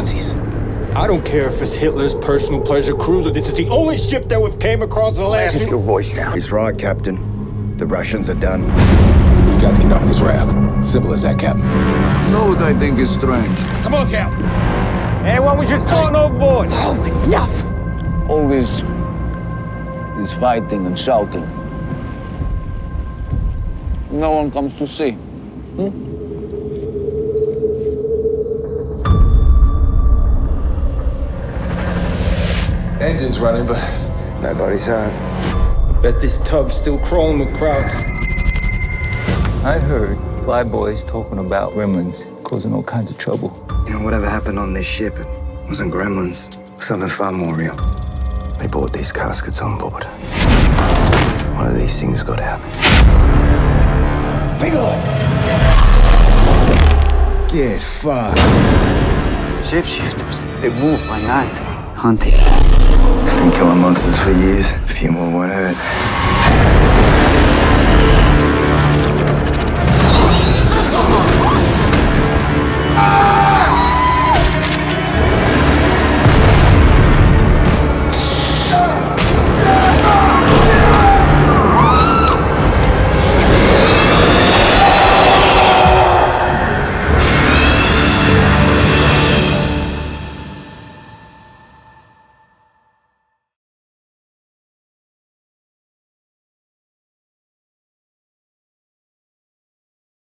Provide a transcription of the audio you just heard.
Nazis. I don't care if it's Hitler's personal pleasure cruiser. This is the only ship that we've came across in the last. Raise your voice now. He's right, Captain. The Russians are done. We got to get off this raft. Simple as that, Captain. You know what I think is strange? Come on, Cap. Hey, why don't we just throw overboard? Oh, enough! All this, this fighting and shouting. No one comes to see. Hmm? Engine's running, but Nobody's home. Bet this tub's still crawling with krauts. I heard flyboys talking about gremlins causing all kinds of trouble. You know, whatever happened on this ship, it wasn't gremlins. Something far more real. They brought these caskets on board. One of these things got out. Bigelow! Get fucked. Shapeshifters. They move by night, hunting. Been killing monsters for years. A few more won't hurt.